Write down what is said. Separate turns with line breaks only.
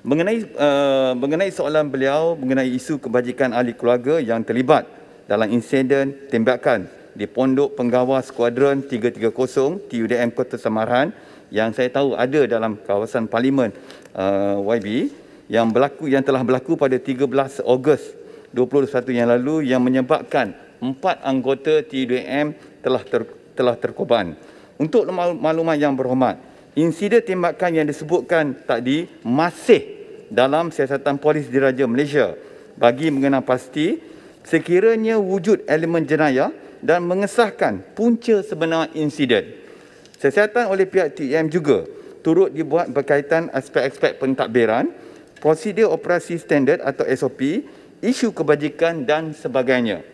Mengenai uh, mengenai soalan beliau mengenai isu kebajikan ahli keluarga yang terlibat dalam insiden tembakan di Pondok Penggawa Skuadron 330 TUDM Kota Samaran yang saya tahu ada dalam kawasan Parlimen uh, YB yang berlaku yang telah berlaku pada 13 Ogos 2021 yang lalu yang menyebabkan empat anggota TUDM telah ter, telah terkorban. Untuk maklumat yang berhormat, insiden tembakan yang disebutkan tadi masih dalam siasatan polis diraja Malaysia bagi mengenal pasti sekiranya wujud elemen jenayah dan mengesahkan punca sebenar insiden. Siasatan oleh pihak TM juga turut dibuat berkaitan aspek-aspek pentadbiran, prosedur operasi standard atau SOP, isu kebajikan dan sebagainya.